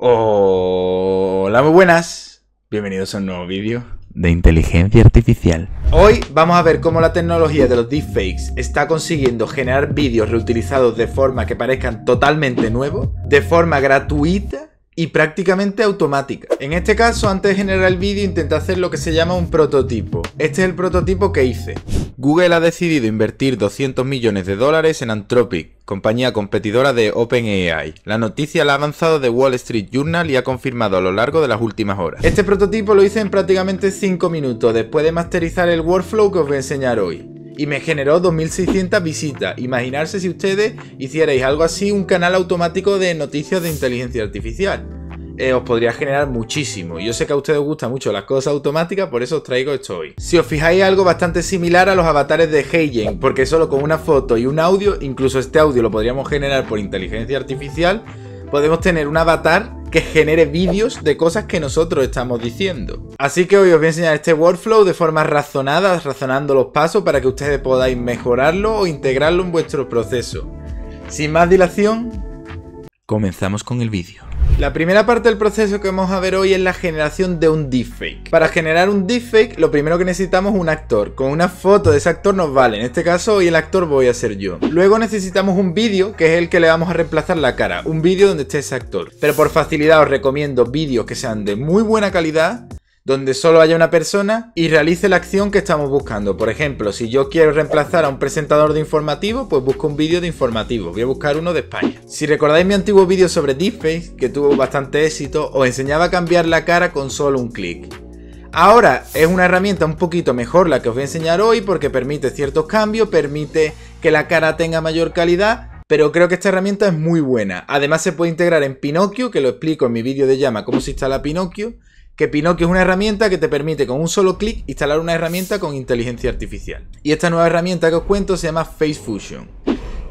Hola, muy buenas. Bienvenidos a un nuevo vídeo de inteligencia artificial. Hoy vamos a ver cómo la tecnología de los deepfakes está consiguiendo generar vídeos reutilizados de forma que parezcan totalmente nuevos, de forma gratuita y prácticamente automática. En este caso, antes de generar el vídeo, intenté hacer lo que se llama un prototipo. Este es el prototipo que hice. Google ha decidido invertir 200 millones de dólares en Anthropic, compañía competidora de OpenAI. La noticia la ha avanzado de Wall Street Journal y ha confirmado a lo largo de las últimas horas. Este prototipo lo hice en prácticamente 5 minutos después de masterizar el workflow que os voy a enseñar hoy y me generó 2600 visitas. Imaginarse si ustedes hicierais algo así, un canal automático de noticias de inteligencia artificial. Eh, os podría generar muchísimo. Yo sé que a ustedes os gustan mucho las cosas automáticas, por eso os traigo esto hoy. Si os fijáis algo bastante similar a los avatares de HeyGen, porque solo con una foto y un audio, incluso este audio lo podríamos generar por inteligencia artificial, podemos tener un avatar que genere vídeos de cosas que nosotros estamos diciendo. Así que hoy os voy a enseñar este workflow de forma razonada, razonando los pasos para que ustedes podáis mejorarlo o integrarlo en vuestro proceso. Sin más dilación, comenzamos con el vídeo. La primera parte del proceso que vamos a ver hoy es la generación de un deepfake. Para generar un deepfake, lo primero que necesitamos es un actor. Con una foto de ese actor nos vale. En este caso, hoy el actor voy a ser yo. Luego necesitamos un vídeo, que es el que le vamos a reemplazar la cara. Un vídeo donde esté ese actor. Pero por facilidad os recomiendo vídeos que sean de muy buena calidad donde solo haya una persona y realice la acción que estamos buscando. Por ejemplo, si yo quiero reemplazar a un presentador de informativo, pues busco un vídeo de informativo. Voy a buscar uno de España. Si recordáis mi antiguo vídeo sobre deepfake, que tuvo bastante éxito, os enseñaba a cambiar la cara con solo un clic. Ahora es una herramienta un poquito mejor la que os voy a enseñar hoy porque permite ciertos cambios, permite que la cara tenga mayor calidad, pero creo que esta herramienta es muy buena. Además se puede integrar en Pinocchio, que lo explico en mi vídeo de llama cómo se instala Pinocchio, que Pinocchio es una herramienta que te permite con un solo clic instalar una herramienta con inteligencia artificial. Y esta nueva herramienta que os cuento se llama Face Fusion.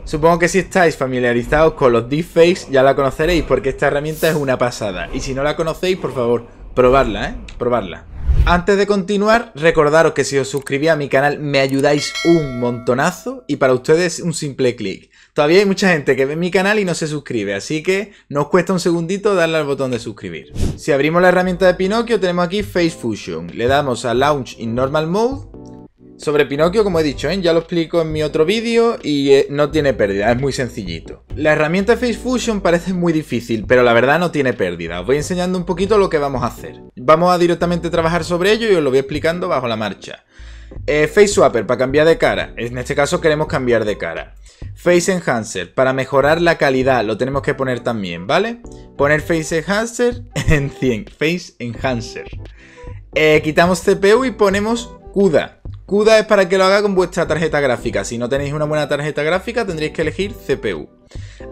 Supongo que si estáis familiarizados con los deepfakes ya la conoceréis porque esta herramienta es una pasada. Y si no la conocéis, por favor, probadla, ¿eh? Probadla. Antes de continuar, recordaros que si os suscribís a mi canal me ayudáis un montonazo y para ustedes un simple clic. Todavía hay mucha gente que ve mi canal y no se suscribe, así que no os cuesta un segundito darle al botón de suscribir. Si abrimos la herramienta de Pinocchio, tenemos aquí Face Fusion. Le damos a Launch in Normal Mode. Sobre Pinocchio, como he dicho, ¿eh? ya lo explico en mi otro vídeo y eh, no tiene pérdida, es muy sencillito. La herramienta Face Fusion parece muy difícil, pero la verdad no tiene pérdida. Os voy enseñando un poquito lo que vamos a hacer. Vamos a directamente trabajar sobre ello y os lo voy explicando bajo la marcha. Eh, face Swapper, para cambiar de cara. En este caso queremos cambiar de cara. Face Enhancer, para mejorar la calidad, lo tenemos que poner también, ¿vale? Poner Face Enhancer en 100, Face Enhancer. Eh, quitamos CPU y ponemos CUDA. CUDA es para que lo haga con vuestra tarjeta gráfica. Si no tenéis una buena tarjeta gráfica, tendréis que elegir CPU.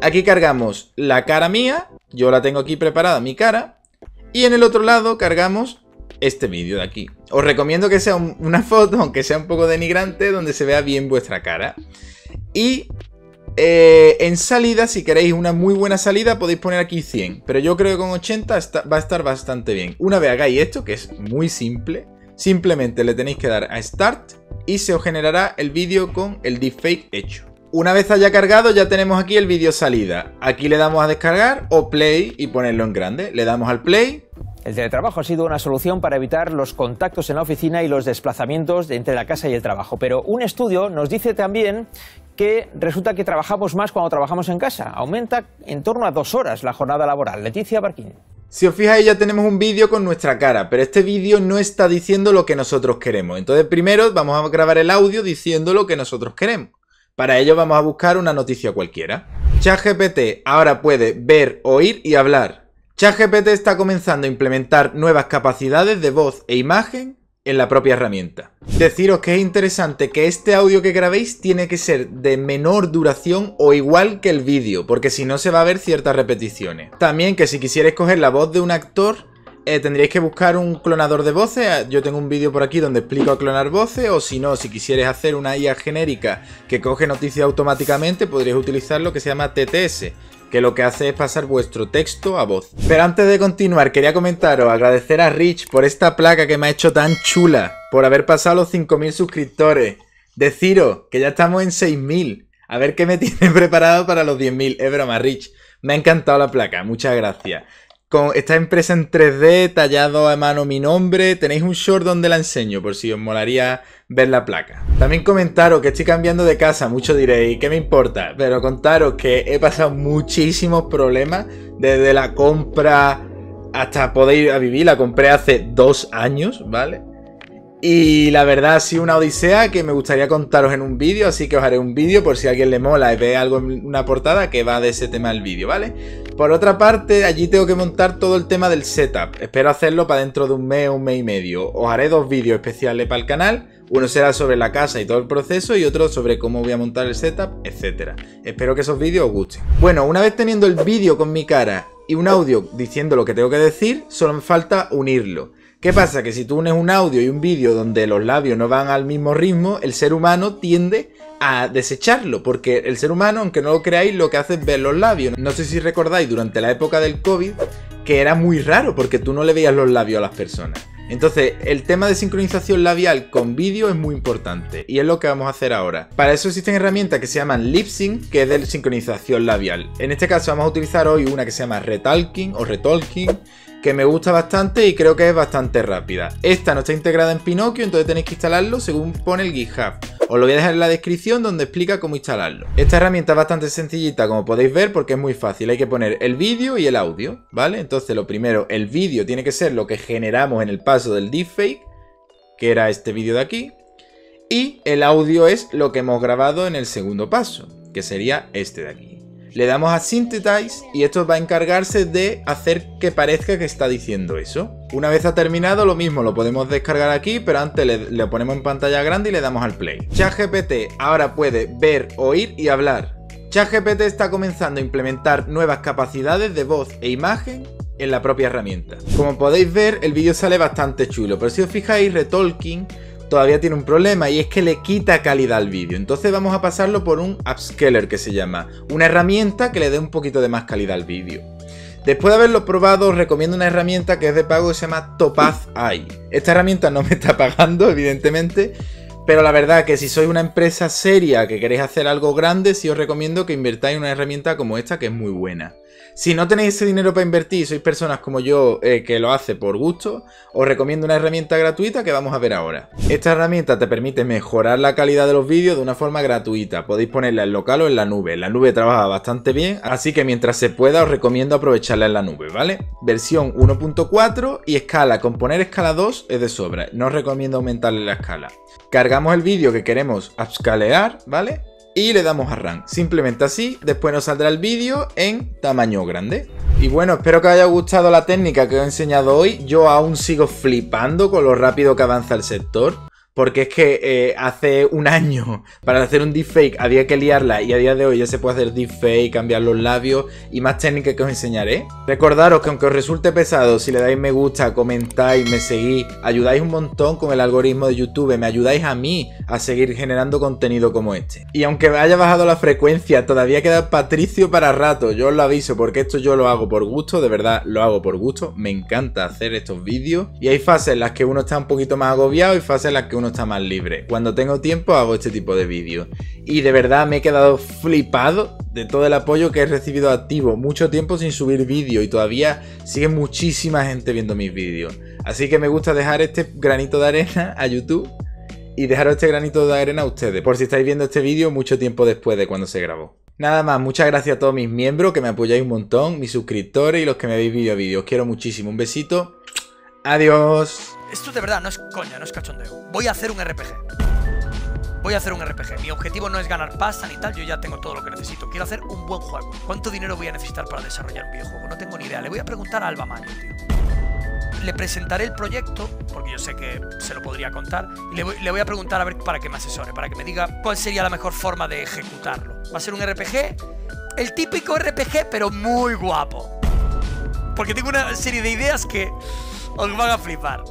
Aquí cargamos la cara mía, yo la tengo aquí preparada, mi cara. Y en el otro lado cargamos este vídeo de aquí. Os recomiendo que sea una foto, aunque sea un poco denigrante, donde se vea bien vuestra cara. Y eh, en salida, si queréis una muy buena salida, podéis poner aquí 100. Pero yo creo que con 80 va a estar bastante bien. Una vez hagáis esto, que es muy simple, simplemente le tenéis que dar a Start y se os generará el vídeo con el deepfake hecho. Una vez haya cargado, ya tenemos aquí el vídeo salida. Aquí le damos a descargar o play y ponerlo en grande. Le damos al play el teletrabajo ha sido una solución para evitar los contactos en la oficina y los desplazamientos entre la casa y el trabajo. Pero un estudio nos dice también que resulta que trabajamos más cuando trabajamos en casa. Aumenta en torno a dos horas la jornada laboral. Leticia Barquín. Si os fijáis ya tenemos un vídeo con nuestra cara, pero este vídeo no está diciendo lo que nosotros queremos. Entonces primero vamos a grabar el audio diciendo lo que nosotros queremos. Para ello vamos a buscar una noticia cualquiera. ChatGPT ahora puede ver, oír y hablar. ChatGPT está comenzando a implementar nuevas capacidades de voz e imagen en la propia herramienta. Deciros que es interesante que este audio que grabéis tiene que ser de menor duración o igual que el vídeo, porque si no se va a ver ciertas repeticiones. También que si quisierais coger la voz de un actor, eh, tendríais que buscar un clonador de voces. Yo tengo un vídeo por aquí donde explico a clonar voces, o si no, si quisierais hacer una IA genérica que coge noticias automáticamente, podríais utilizar lo que se llama TTS, que lo que hace es pasar vuestro texto a voz. Pero antes de continuar, quería comentaros, agradecer a Rich por esta placa que me ha hecho tan chula, por haber pasado los 5.000 suscriptores. Deciros que ya estamos en 6.000. A ver qué me tiene preparado para los 10.000. Es broma, Rich. Me ha encantado la placa, muchas gracias. Con esta empresa en 3D, tallado a mano mi nombre. Tenéis un short donde la enseño, por si os molaría ver la placa. También comentaros que estoy cambiando de casa, mucho diréis, ¿qué me importa? Pero contaros que he pasado muchísimos problemas desde la compra hasta poder ir a vivir. La compré hace dos años, ¿vale? Y la verdad ha una odisea que me gustaría contaros en un vídeo, así que os haré un vídeo por si a alguien le mola y ve algo en una portada que va de ese tema del vídeo, ¿vale? Por otra parte, allí tengo que montar todo el tema del setup. Espero hacerlo para dentro de un mes un mes y medio. Os haré dos vídeos especiales para el canal. Uno será sobre la casa y todo el proceso y otro sobre cómo voy a montar el setup, etc. Espero que esos vídeos os gusten. Bueno, una vez teniendo el vídeo con mi cara y un audio diciendo lo que tengo que decir, solo me falta unirlo. ¿Qué pasa? Que si tú unes un audio y un vídeo donde los labios no van al mismo ritmo, el ser humano tiende a desecharlo, porque el ser humano, aunque no lo creáis, lo que hace es ver los labios. No sé si recordáis durante la época del COVID que era muy raro, porque tú no le veías los labios a las personas. Entonces, el tema de sincronización labial con vídeo es muy importante y es lo que vamos a hacer ahora. Para eso existen herramientas que se llaman LipSync, que es de sincronización labial. En este caso vamos a utilizar hoy una que se llama Retalking o Retalking que me gusta bastante y creo que es bastante rápida. Esta no está integrada en Pinocchio, entonces tenéis que instalarlo según pone el GitHub. Os lo voy a dejar en la descripción donde explica cómo instalarlo. Esta herramienta es bastante sencillita como podéis ver porque es muy fácil. Hay que poner el vídeo y el audio, ¿vale? Entonces lo primero, el vídeo tiene que ser lo que generamos en el paso del deepfake, que era este vídeo de aquí. Y el audio es lo que hemos grabado en el segundo paso, que sería este de aquí le damos a Synthesize y esto va a encargarse de hacer que parezca que está diciendo eso. Una vez ha terminado, lo mismo, lo podemos descargar aquí, pero antes le, ponemos en pantalla grande y le damos al play. ChatGPT ahora puede ver, oír y hablar. ChatGPT está comenzando a implementar nuevas capacidades de voz e imagen en la propia herramienta. Como podéis ver, el vídeo sale bastante chulo, pero si os fijáis, Retalking todavía tiene un problema y es que le quita calidad al vídeo. Entonces vamos a pasarlo por un upscaler que se llama, una herramienta que le dé un poquito de más calidad al vídeo. Después de haberlo probado, os recomiendo una herramienta que es de pago que se llama Topaz Eye. Esta herramienta no me está pagando, evidentemente, pero la verdad que si sois una empresa seria que queréis hacer algo grande, sí os recomiendo que invertáis en una herramienta como esta que es muy buena. Si no tenéis ese dinero para invertir y sois personas como yo eh, que lo hace por gusto, os recomiendo una herramienta gratuita que vamos a ver ahora. Esta herramienta te permite mejorar la calidad de los vídeos de una forma gratuita. Podéis ponerla en local o en la nube. La nube trabaja bastante bien, así que mientras se pueda os recomiendo aprovecharla en la nube, ¿vale? Versión 1.4 y escala. Con poner escala 2 es de sobra. No os recomiendo aumentarle la escala. Cargamos el vídeo que queremos upscalear, ¿vale? Y le damos a Run. Simplemente así, después nos saldrá el vídeo en tamaño grande. Y bueno, espero que haya gustado la técnica que os he enseñado hoy. Yo aún sigo flipando con lo rápido que avanza el sector. Porque es que eh, hace un año para hacer un deepfake había que liarla y a día de hoy ya se puede hacer deepfake, cambiar los labios y más técnicas que os enseñaré. Recordaros que aunque os resulte pesado, si le dais me gusta, comentáis, me seguís, ayudáis un montón con el algoritmo de YouTube, me ayudáis a mí a seguir generando contenido como este. Y aunque haya bajado la frecuencia, todavía queda Patricio para rato, yo os lo aviso porque esto yo lo hago por gusto, de verdad lo hago por gusto, me encanta hacer estos vídeos y hay fases en las que uno está un poquito más agobiado y fases en las que uno está más libre. Cuando tengo tiempo hago este tipo de vídeos. Y de verdad me he quedado flipado de todo el apoyo que he recibido activo. Mucho tiempo sin subir vídeo y todavía sigue muchísima gente viendo mis vídeos. Así que me gusta dejar este granito de arena a YouTube y dejaros este granito de arena a ustedes. Por si estáis viendo este vídeo mucho tiempo después de cuando se grabó. Nada más, muchas gracias a todos mis miembros que me apoyáis un montón, mis suscriptores y los que me veis vídeo a vídeo. Os quiero muchísimo. Un besito. Adiós. Esto de verdad no es coña, no es cachondeo. Voy a hacer un RPG. Voy a hacer un RPG. Mi objetivo no es ganar pasta ni tal, yo ya tengo todo lo que necesito. Quiero hacer un buen juego. ¿Cuánto dinero voy a necesitar para desarrollar un videojuego? No tengo ni idea. Le voy a preguntar a Alba Mayo, tío. Le presentaré el proyecto, porque yo sé que se lo podría contar, y le voy, le voy a preguntar a ver para que me asesore, para que me diga cuál sería la mejor forma de ejecutarlo. Va a ser un RPG, el típico RPG, pero muy guapo. Porque tengo una serie de ideas que os van a flipar.